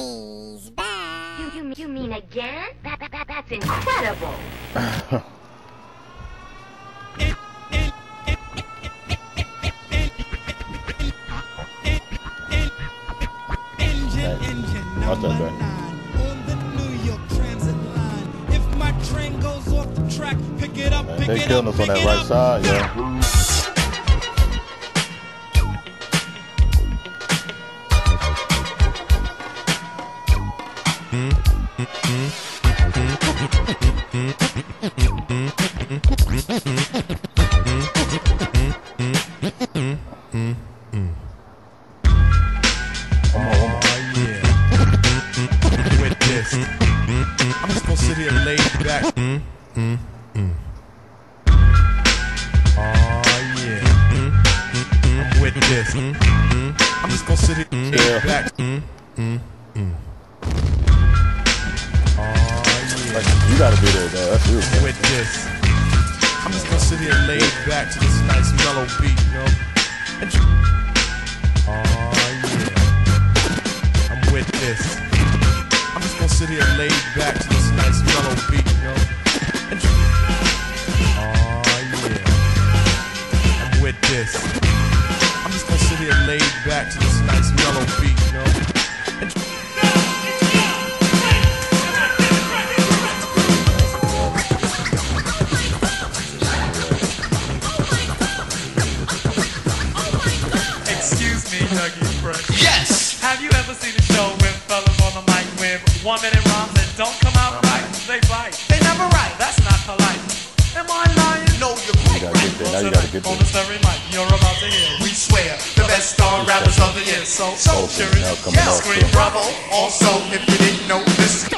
He's back. You, you, you mean again? That, that, that, that's incredible. Engine, Hey, engine, watch that number nine on the New York Transit line. If my train goes off the track, pick it up, Man, pick they it killing up, us on that right side, yo. Hmm? Hmm? here laid oh, back. Oh yeah. I'm with this. I'm just gonna sit here laid Yeah. back. Oh Like, yeah. you gotta be there, though. That's you. man. With this, I'm just gonna sit here laid back to this nice mellow beat, you know. And you- Oh yeah. I'm with this. I'm just gonna sit here laid back to this nice mellow beat, I'm. I'm just gonna sit here laid back to this nice mellow beat, you know. And Excuse me, Dougie Fresh. Yes! Have you ever seen a show with fellas on the mic with one minute rhymes that don't come out right? They bite. They never write. That's not polite. Am I lying? No, you're quite You gotta right. get there. Now you gotta get On there. the very mic, you're about to hear. We swear, the best star rappers of the year. So, So, so Okay, curious. now coming yeah, scream bravo. Also, if you didn't know, this is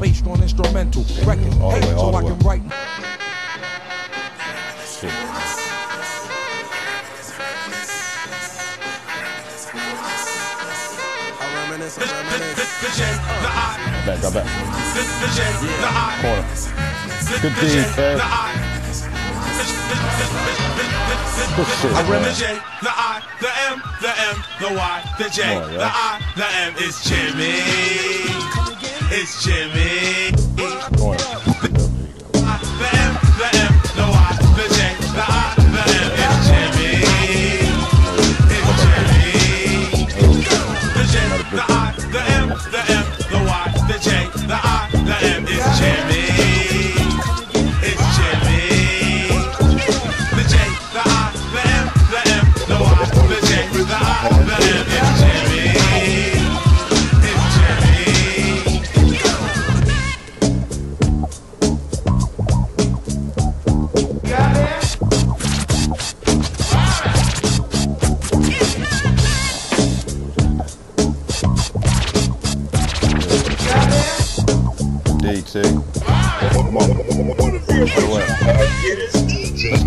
based on instrumental, record, All the hey, way, all so the I way. can write. Shit. Back, go back. Corner. Good D, Kev. Good shit, I rep man. the J, the I, the M, the M, the Y, the J, Come on, the. I, the M. is Jimmy. It's Jimmy.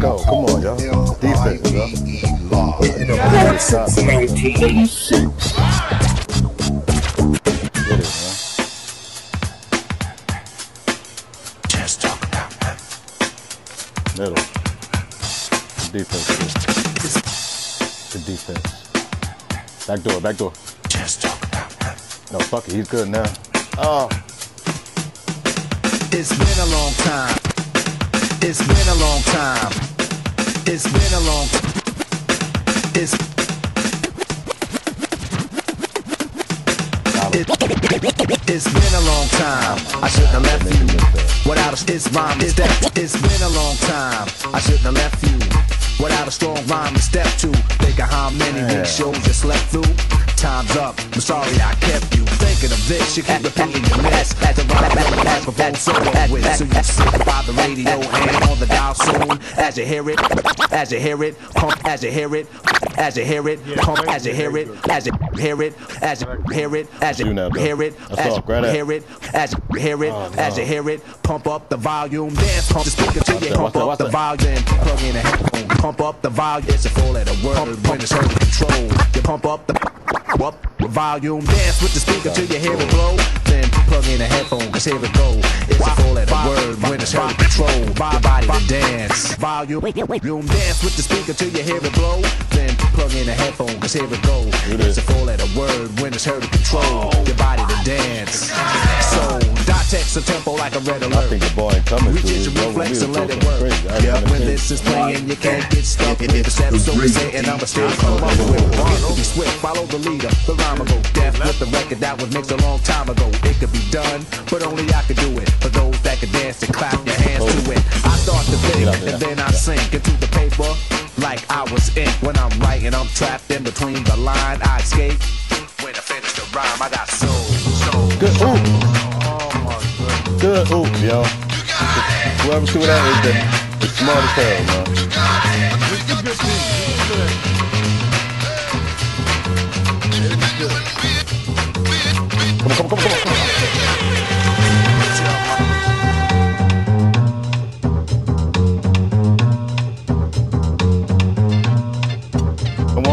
Go. Come on, y'all. Defense, y'all. Middle. Defense. Good defense. Back door, back door. No, fuck it. He's good now. Oh. It's been a long time. It's been a long time. It's been a long. It's. It, it's been a long time. I shouldn't have left you without a it's rhyme. It's that. It's been a long time. I shouldn't have left you without a strong rhyme to step to. Think of how many Yeah. weak shows you slept through. Time's up. I'm sorry I kept you thinking of this. You keep repeating your miss. At the right level, as before, so with. So you sit by the radio and on the dial soon. As you hear it, as you hear it, pump as you hear it, as you hear it, pump as you hear it, as you hear it, as you hear it, as you You now, though. hear it, as you hear it, as you hear it, Oh, as you hear it, pump up the volume, dance, pump the speaker till you pump up the volume, plug in a headphone, pump up the volume, it's a full the word when it's under control. You pump up the up the volume, dance with the speaker till you hear it blow, then plug in a headphone, cause here it go. It's a full word when it's under control. Your body to dance, volume, volume, dance with the speaker till you hear it blow, then plug in a headphone, cause here it go. It's a full of the word when it's heard to control. Your body to dance. So, dot text a tempo like a red I alert. think the boy ain't coming Reach to into this. bro. We reflex and let it work. Yeah, when this is playing, you can't get stuck with the steps. So we say, and I'ma still come up with it. Get to be swift, follow the leader. The rhyme will go deaf with the record that was mixed a long time ago. It could be done, but only I could do it. For those that dance and clap your hands to it. I start to think, Get out there. and then I sink into the paper like I was ink. When I'm writing, I'm trapped in between the line. I escape. When I finish the rhyme, I got soul, soul. Good oop. Good oop, yo. Whoever see what that is, then it's smart as hell, man.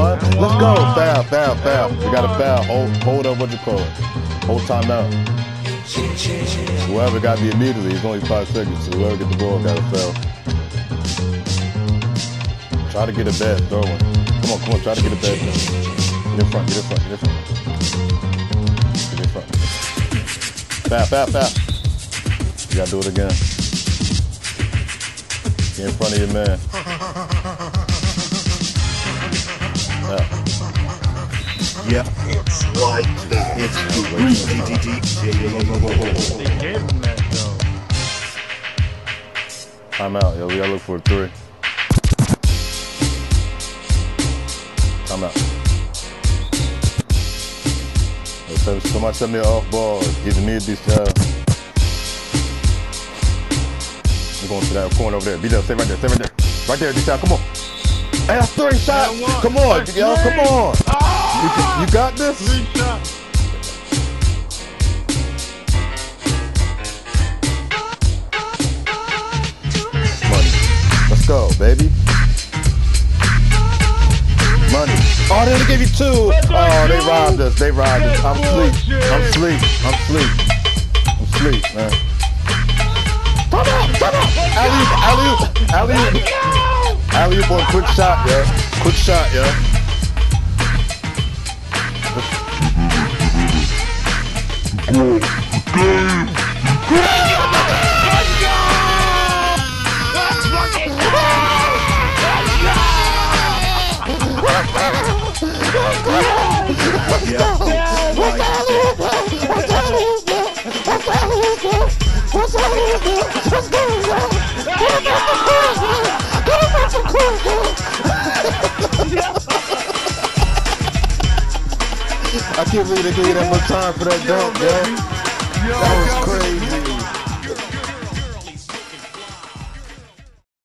Come let's go. Foul, foul, foul. You got to foul. Hold, hold up. What you call it? Hold time out. Whoever got me immediately, it's only five seconds. So whoever get the ball got to foul. Try to get a bad throw one. Come on, come on. Try to get a bad throw. Get in front. Get in front. Get in front. Get in front. Foul, foul, foul. You gotta do it again. Get in front of your man. Yeah. It's like that. It's Time out, yo. We gotta look for a three. Time out. Yo, so- Somebody send me an off ball. Either me or these child. We're going to that corner over there. Be there. Stay right there. Stay right there. Right there, D child. Come on. Hey, that's three shot. Come on, yo. Come on. You, can- you got this? Money. Let's go, baby. Money. Oh, they only gave you two. Oh, they robbed us. They robbed us. I'm sleep. I'm sleep. I'm sleep. I'm sleep, man. Come on, come on. Alley, alley, alley. Alley, boy, quick shot, yo. Quick shot, yo. I can't believe they gave you that much time for that dunk, yo. That was crazy.